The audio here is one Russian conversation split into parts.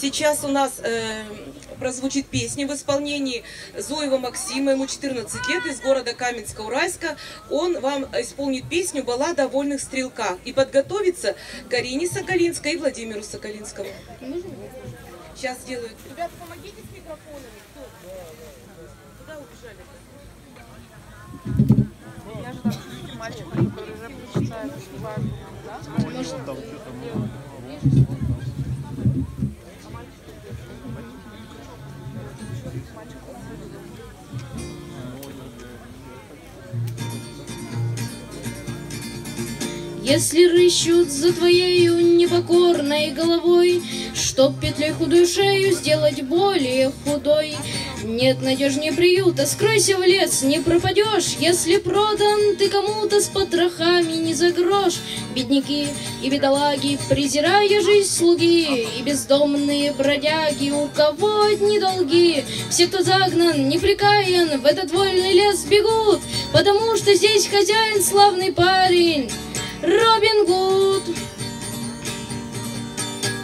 Сейчас у нас э, прозвучит песня в исполнении Зоева Максима, ему 14 лет, из города Каменска-Уральска. Он вам исполнит песню «Баллада о вольных стрелках» и подготовится Карине Соколинской и Владимиру Соколинскому. Сейчас сделают. Ребята, помогите с микрофонами. Куда убежали? Я же там слышу мальчика, который да? Если рыщут за твоею непокорной головой, Чтоб петлей худую шею сделать более худой, Нет надежнее приюта, скройся в лес, не пропадешь, Если продан ты кому-то с потрохами не за грош. Бедняки и бедолаги, презирая жизнь слуги, И бездомные бродяги, у кого одни долги, Все, кто загнан, неприкаян, в этот вольный лес бегут, Потому что здесь хозяин славный парень, Робин Гуд.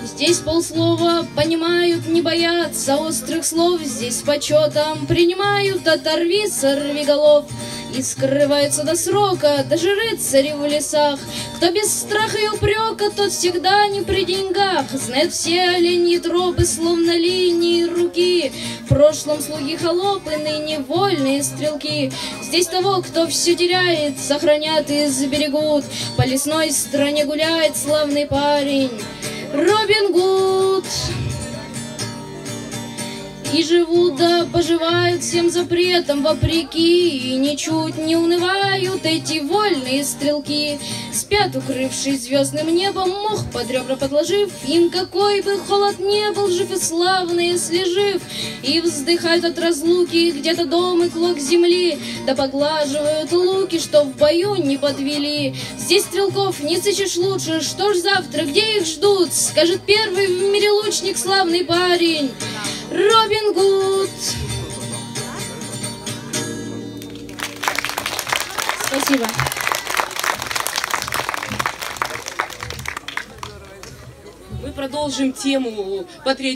Здесь полслова понимают, не боятся острых слов, Здесь почетом принимают, оторви, сорви голов. И скрывается до срока даже рыцари в лесах. Кто без страха и упрека, тот всегда не при деньгах. Знает все оленьи тропы, словно линии руки. В прошлом слуги холопы, ныне вольные стрелки. Здесь того, кто все теряет, сохранят и заберегут. По лесной стране гуляет славный парень. Робин Гуд. И живут да поживают всем запретам вопреки, И ничуть не унывают эти вольные стрелки. Спят, укрывшись звездным небом, мох под ребра подложив, Им какой бы холод не был, жив и славный, если жив, И вздыхают от разлуки где-то дом и клок земли, Да поглаживают луки, что в бою не подвели. Здесь стрелков не сыщешь лучше, что ж завтра, где их ждут? Скажет первый в мире лучник, славный парень. Робин Гуд. Спасибо. Продолжим тему патриотизма.